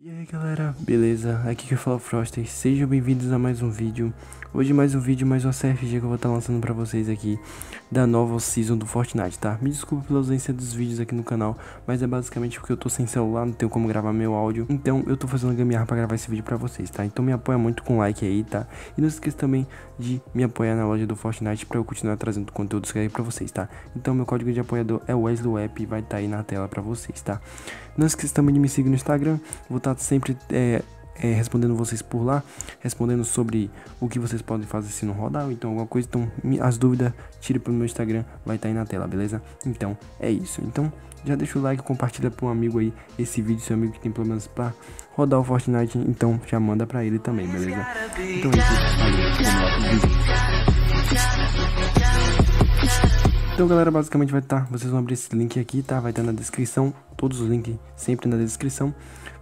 E aí galera, beleza? Aqui que fala o Froster, sejam bem-vindos a mais um vídeo Hoje mais um vídeo, mais uma CFG que eu vou estar tá lançando pra vocês aqui Da nova season do Fortnite, tá? Me desculpe pela ausência dos vídeos aqui no canal Mas é basicamente porque eu tô sem celular, não tenho como gravar meu áudio Então eu tô fazendo gambiarra pra gravar esse vídeo pra vocês, tá? Então me apoia muito com like aí, tá? E não se esqueça também de me apoiar na loja do Fortnite pra eu continuar trazendo conteúdos aí pra vocês, tá? Então meu código de apoiador é App e vai estar tá aí na tela pra vocês, tá? Não se esqueça também de me seguir no Instagram Vou estar tá sempre é, é, respondendo vocês por lá, respondendo sobre o que vocês podem fazer se não rodar, então alguma coisa. Então, as dúvidas, tire pelo meu Instagram, vai estar tá aí na tela, beleza? Então, é isso. Então, já deixa o like, compartilha para um amigo aí esse vídeo, seu amigo que tem problemas para rodar o Fortnite, então já manda para ele também, beleza? Então é isso, pro. Então galera, basicamente vai estar, tá, vocês vão abrir esse link aqui, tá? Vai estar tá na descrição, todos os links sempre na descrição.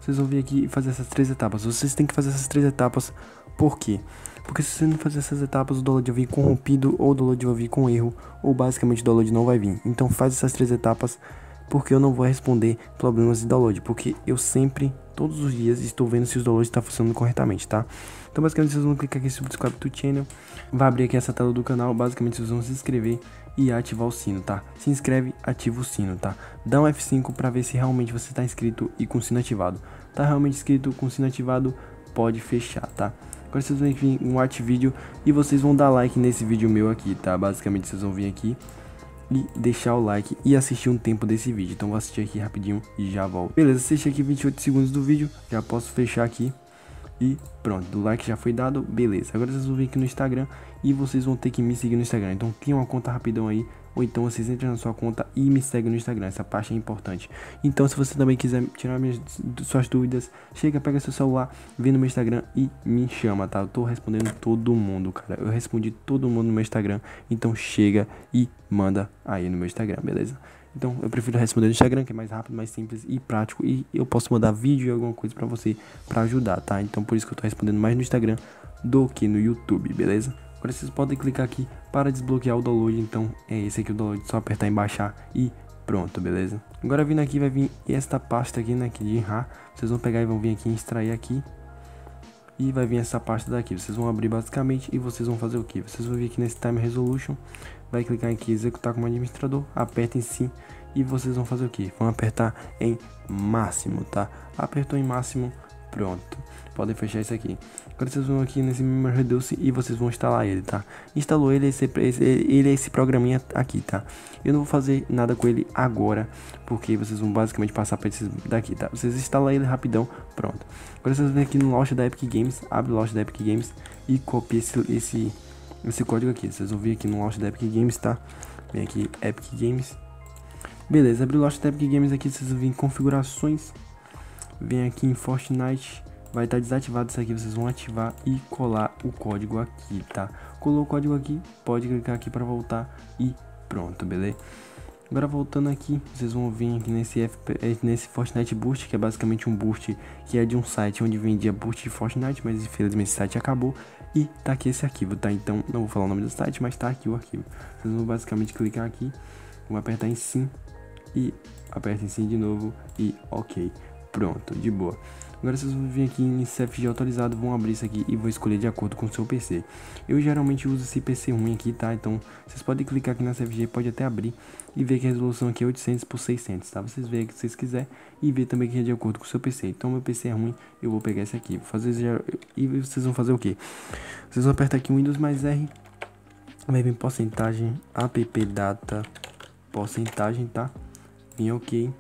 Vocês vão vir aqui e fazer essas três etapas. Vocês têm que fazer essas três etapas, por quê? Porque se você não fazer essas etapas, o download vai vir corrompido, ou o download vai vir com erro, ou basicamente o download não vai vir. Então faz essas três etapas, porque eu não vou responder problemas de download, porque eu sempre, todos os dias, estou vendo se os downloads estão tá funcionando corretamente, tá? Então basicamente vocês vão clicar aqui em subscribe to channel, vai abrir aqui essa tela do canal, basicamente vocês vão se inscrever e ativar o sino, tá? Se inscreve, ativa o sino, tá? Dá um F5 para ver se realmente você está inscrito e com o sino ativado. Tá realmente inscrito com o sino ativado, pode fechar, tá? Agora vocês vão vir um art vídeo e vocês vão dar like nesse vídeo meu aqui, tá? Basicamente vocês vão vir aqui e deixar o like e assistir um tempo desse vídeo. Então vou assistir aqui rapidinho e já volto. Beleza, assisti aqui 28 segundos do vídeo, já posso fechar aqui. E pronto, o like já foi dado, beleza. Agora vocês vão vir aqui no Instagram e vocês vão ter que me seguir no Instagram. Então cria uma conta rapidão aí, ou então vocês entram na sua conta e me seguem no Instagram. Essa parte é importante. Então se você também quiser tirar minhas, suas dúvidas, chega, pega seu celular, vem no meu Instagram e me chama, tá? Eu tô respondendo todo mundo, cara. Eu respondi todo mundo no meu Instagram. Então chega e manda aí no meu Instagram, beleza? Então eu prefiro responder no Instagram, que é mais rápido, mais simples e prático. E eu posso mandar vídeo e alguma coisa pra você pra ajudar, tá? Então por isso que eu tô respondendo mais no Instagram do que no YouTube, beleza? Agora vocês podem clicar aqui para desbloquear o download. Então é esse aqui o download, só apertar em baixar e pronto, beleza? Agora vindo aqui vai vir esta pasta aqui, né, aqui de RAR. Vocês vão pegar e vão vir aqui em extrair aqui. E vai vir essa pasta daqui, vocês vão abrir basicamente e vocês vão fazer o que? Vocês vão vir aqui nesse Time Resolution vai clicar aqui executar como administrador, aperta em sim e vocês vão fazer o que? Vão apertar em máximo, tá? Apertou em máximo, pronto. Podem fechar isso aqui. Agora vocês vão aqui nesse Memory Reduce e vocês vão instalar ele, tá? Instalou ele, esse, esse, ele é esse programinha aqui, tá? Eu não vou fazer nada com ele agora, porque vocês vão basicamente passar para esses daqui, tá? Vocês instalam ele rapidão, pronto. Agora vocês vêm aqui no launch da Epic Games, abre o launch da Epic Games e copia esse, esse esse código aqui. Vocês vão vir aqui no launch da Epic Games, tá? Vem aqui Epic Games. Beleza, abrir o launch da Epic Games aqui, vocês vão vir em configurações. Vem aqui em Fortnite. Vai estar tá desativado isso aqui, vocês vão ativar e colar o código aqui, tá? Colou o código aqui, pode clicar aqui para voltar e pronto, beleza? Agora voltando aqui, vocês vão vir aqui nesse, FP, eh, nesse Fortnite Boost, que é basicamente um boost que é de um site onde vendia boost de Fortnite, mas infelizmente esse site acabou. E tá aqui esse arquivo, tá? Então não vou falar o nome do site, mas tá aqui o arquivo. Vocês vão basicamente clicar aqui, vão apertar em sim e aperta em sim de novo e ok. Pronto, de boa. Agora vocês vão vir aqui em CFG atualizado, vão abrir isso aqui e vou escolher de acordo com o seu PC. Eu geralmente uso esse PC ruim aqui, tá? Então vocês podem clicar aqui na CFG, pode até abrir e ver que a resolução aqui é 800 por 600, tá? Vocês veem que vocês quiserem e ver também que é de acordo com o seu PC. Então meu PC é ruim, eu vou pegar esse aqui. Vou fazer e vocês vão fazer o que? Vocês vão apertar aqui Windows mais R, vai vir porcentagem, app data, porcentagem, tá? Vem ok,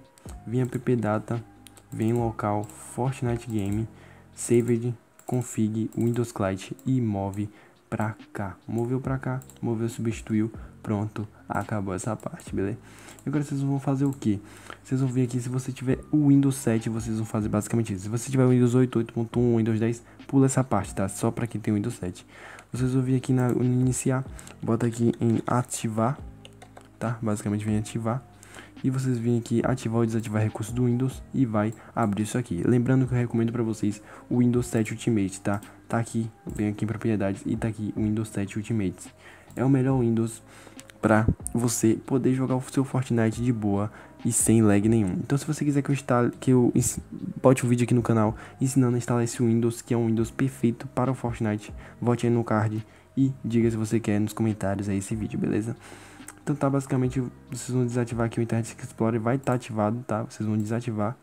vem app data vem local Fortnite Game, Saved, config, Windows Client e move pra cá. Moveu pra cá, moveu, substituiu, pronto, acabou essa parte, beleza? E agora vocês vão fazer o que? Vocês vão vir aqui, se você tiver o Windows 7, vocês vão fazer basicamente isso. Se você tiver o Windows 8, 8.1, Windows 10, pula essa parte, tá? Só pra quem tem o Windows 7. Vocês vão vir aqui na iniciar, bota aqui em ativar, tá? Basicamente vem ativar e vocês vêm aqui ativar ou desativar recursos do Windows e vai abrir isso aqui. Lembrando que eu recomendo para vocês o Windows 7 Ultimate, tá? Tá aqui, vem aqui em propriedades e tá aqui o Windows 7 Ultimate. É o melhor Windows para você poder jogar o seu Fortnite de boa e sem lag nenhum. Então se você quiser que eu instale, que eu bote um vídeo aqui no canal ensinando a instalar esse Windows, que é um Windows perfeito para o Fortnite, vote aí no card e diga se você quer nos comentários aí esse vídeo, beleza? Então tá, basicamente vocês vão desativar aqui o Internet Explorer, vai estar tá ativado, tá? Vocês vão desativar,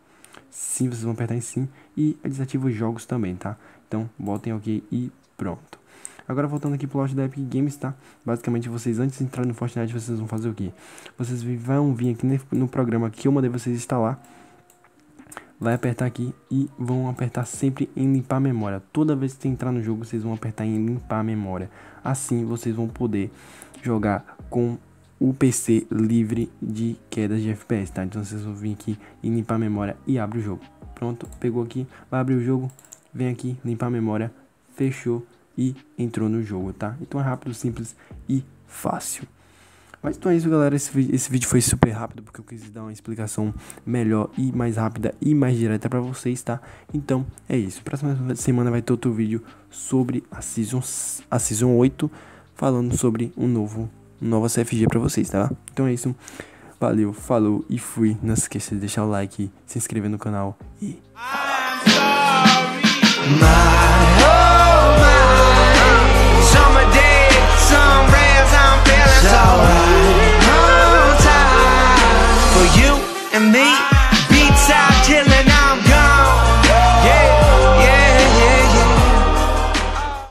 sim, vocês vão apertar em sim e desativa os jogos também, tá? Então botem ok e pronto. Agora voltando aqui pro loja da Epic Games, tá? Basicamente vocês antes de entrar no Fortnite, vocês vão fazer o quê? Vocês vão vir aqui no programa que eu mandei vocês instalar. Vai apertar aqui e vão apertar sempre em limpar a memória. Toda vez que você entrar no jogo, vocês vão apertar em limpar a memória. Assim vocês vão poder jogar com o PC livre de quedas de FPS, tá? Então vocês vão vir aqui e limpar a memória e abre o jogo. Pronto, pegou aqui, vai abrir o jogo, vem aqui, limpar a memória, fechou e entrou no jogo, tá? Então é rápido, simples e fácil. Mas então é isso, galera. Esse, esse vídeo foi super rápido porque eu quis dar uma explicação melhor e mais rápida e mais direta para vocês, tá? Então é isso. Próxima semana vai ter outro vídeo sobre a Season, a season 8, falando sobre um novo nova CFG para vocês, tá? Então é isso. Valeu, falou e fui. Não se esqueça de deixar o like, se inscrever no canal e. and me